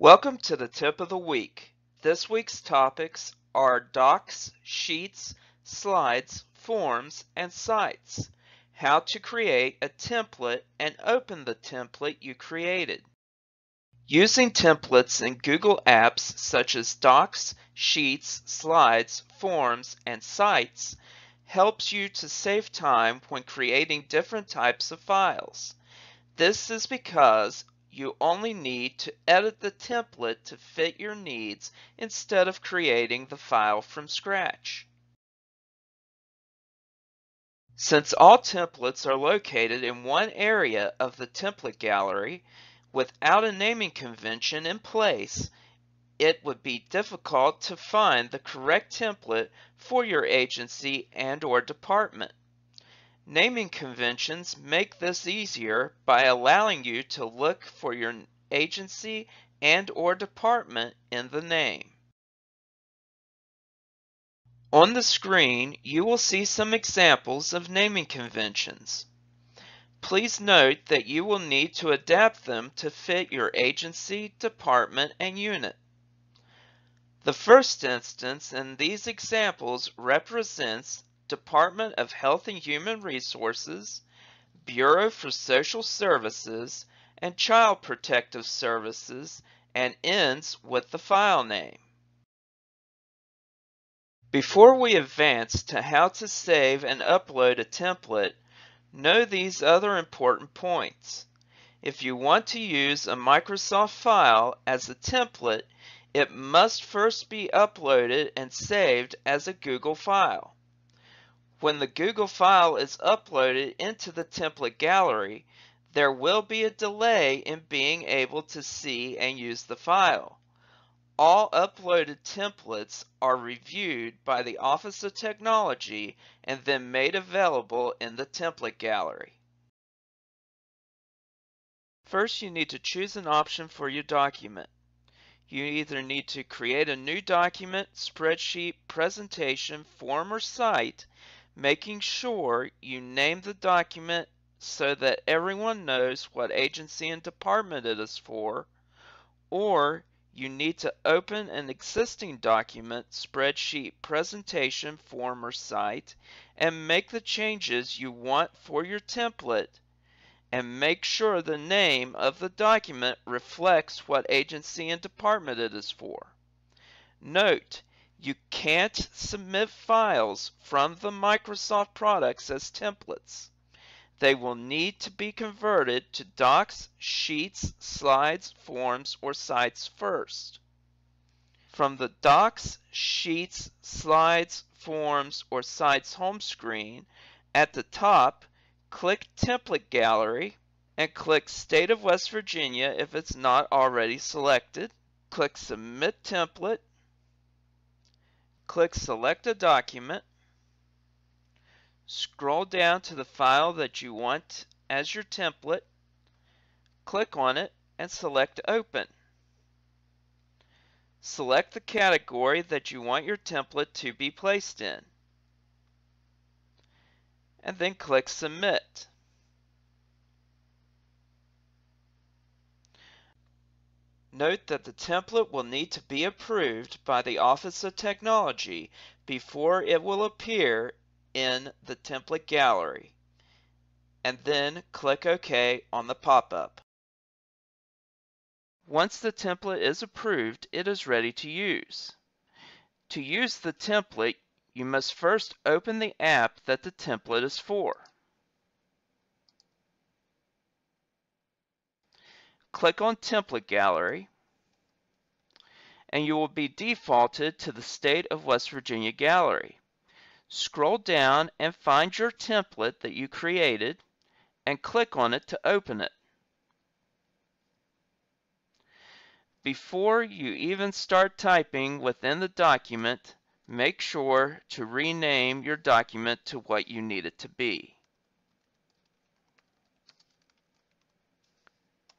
Welcome to the tip of the week. This week's topics are docs, sheets, slides, forms, and sites. How to create a template and open the template you created. Using templates in Google Apps such as Docs, Sheets, Slides, Forms, and Sites helps you to save time when creating different types of files. This is because you only need to edit the template to fit your needs instead of creating the file from scratch. Since all templates are located in one area of the template gallery, without a naming convention in place, it would be difficult to find the correct template for your agency and or department. Naming conventions make this easier by allowing you to look for your agency and or department in the name. On the screen, you will see some examples of naming conventions. Please note that you will need to adapt them to fit your agency, department, and unit. The first instance in these examples represents Department of Health and Human Resources, Bureau for Social Services, and Child Protective Services and ends with the file name. Before we advance to how to save and upload a template, know these other important points. If you want to use a Microsoft file as a template, it must first be uploaded and saved as a Google file. When the Google file is uploaded into the template gallery, there will be a delay in being able to see and use the file. All uploaded templates are reviewed by the Office of Technology and then made available in the template gallery. First, you need to choose an option for your document. You either need to create a new document, spreadsheet, presentation, form, or site making sure you name the document so that everyone knows what agency and department it is for, or you need to open an existing document, spreadsheet, presentation, form, or site and make the changes you want for your template and make sure the name of the document reflects what agency and department it is for. Note, you can't submit files from the Microsoft products as templates. They will need to be converted to docs, sheets, slides, forms, or sites first. From the docs, sheets, slides, forms, or sites home screen, at the top, click Template Gallery and click State of West Virginia if it's not already selected. Click Submit Template Click Select a Document. Scroll down to the file that you want as your template. Click on it and select Open. Select the category that you want your template to be placed in. And then click Submit. Note that the template will need to be approved by the Office of Technology before it will appear in the template gallery and then click OK on the pop-up. Once the template is approved, it is ready to use. To use the template, you must first open the app that the template is for. Click on Template Gallery, and you will be defaulted to the State of West Virginia Gallery. Scroll down and find your template that you created and click on it to open it. Before you even start typing within the document, make sure to rename your document to what you need it to be.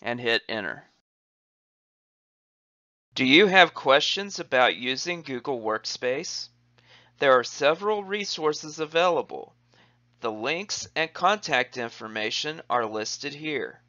And hit enter. Do you have questions about using Google Workspace? There are several resources available. The links and contact information are listed here.